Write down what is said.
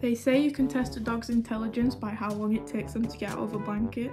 They say you can test a dog's intelligence by how long it takes them to get out of a blanket.